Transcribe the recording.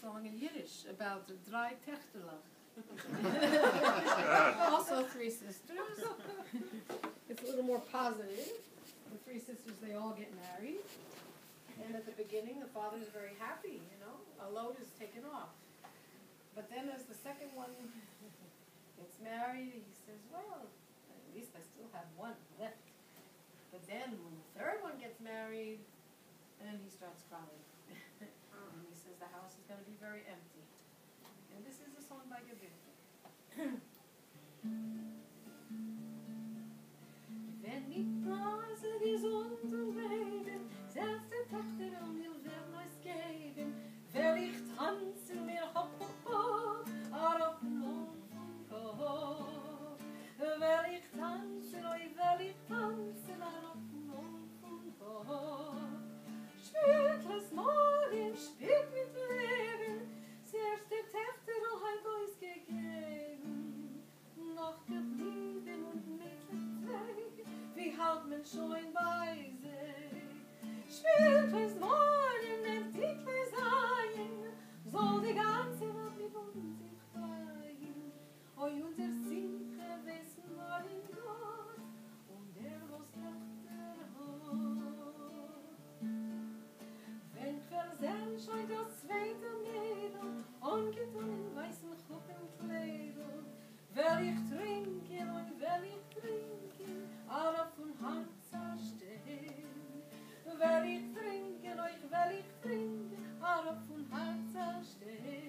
song in Yiddish about the drei Techtelach. also three sisters. it's a little more positive. The three sisters, they all get married. And at the beginning, the father is very happy, you know, a load is taken off. But then as the second one gets married, he says, well, at least I still have one left. But then when the third one gets married, and he starts crying. and he says the house is going to be very empty. And this is a song by Gabin. Wenn die Blase gesund und leben, selbst der Tochter um ihr Welt neues geben, will ich tanzen mir hopp hopp hopp, ar auf den Mond. Will ich tanzen, oi will ich tanzen, ar auf den schon bei sich. Spielt es morgen, nimmt die sein, soll die ganze Welt mit uns sich freien. Oi, unser Sinke wissen wollen Gott, und der, was lacht der Hort. Wenn versehen scheint das zweite Mädel, ungetan in weißen Kluppenkleidel, will ich trinken und will ich will ich trinken, euch will ich trinken, auf und Herz erstehen.